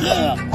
Yeah.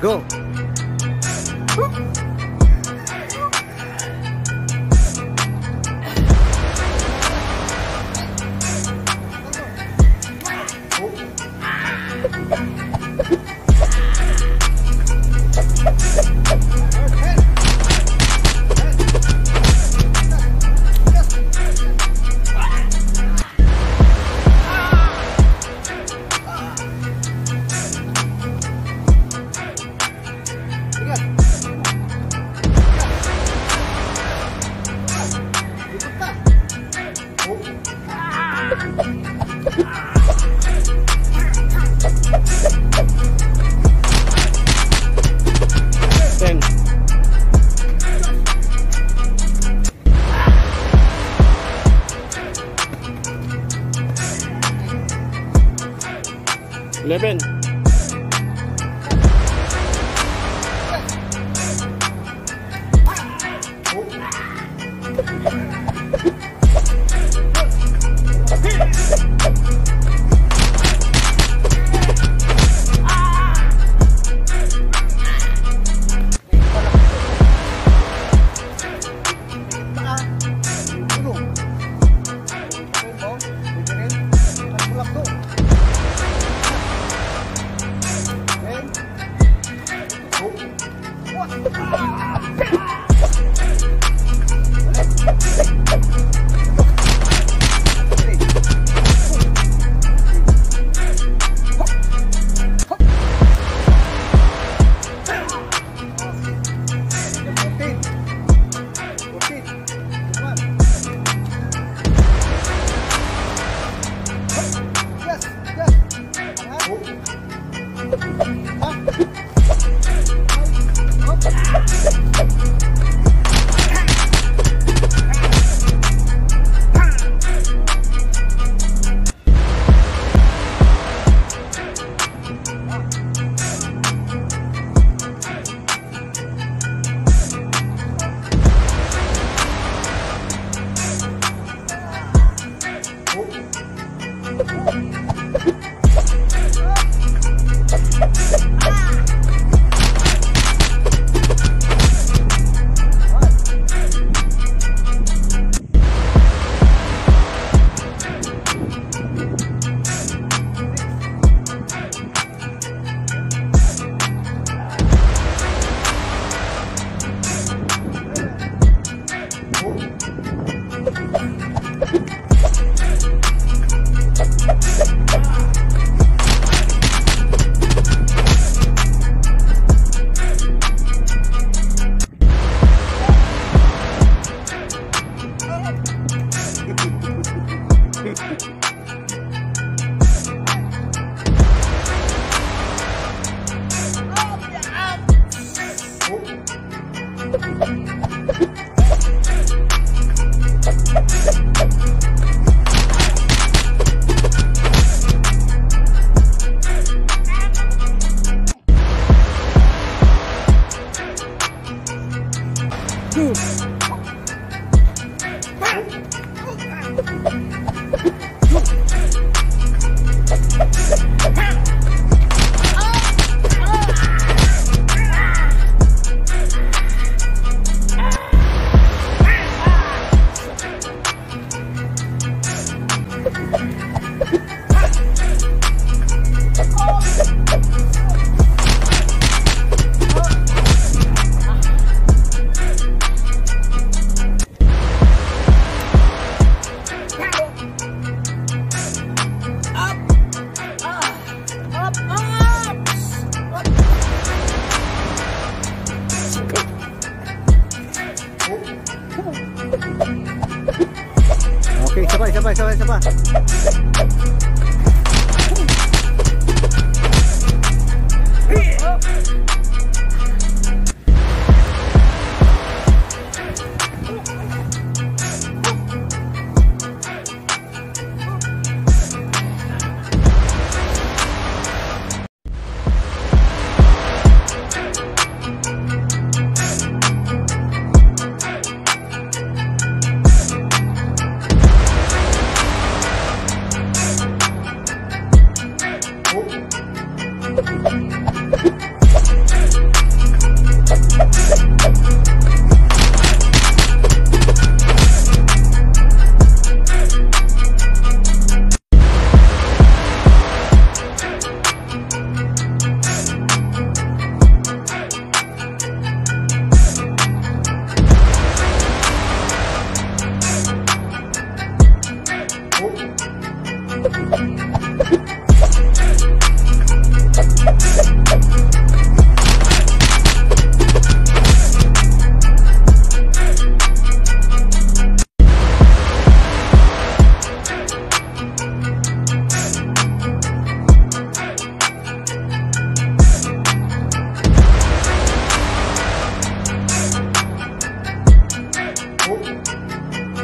Go. 11 Yes, yes. shoot. Coba, coba.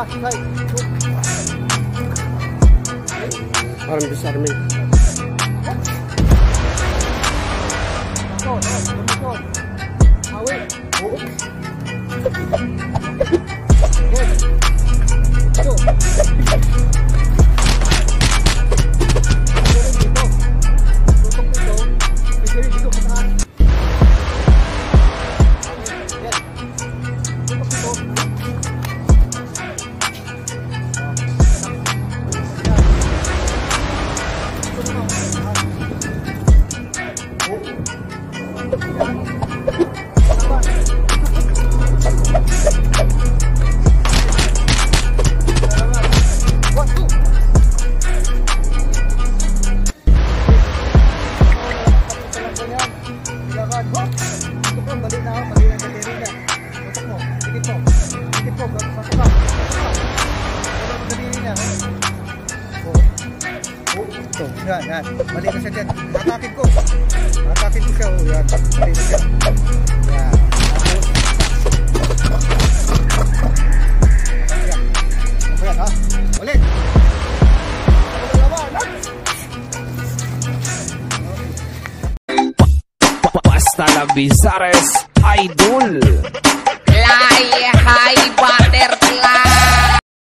Parang besar may. Awit. me. Basta la Bizares Idol. Fly high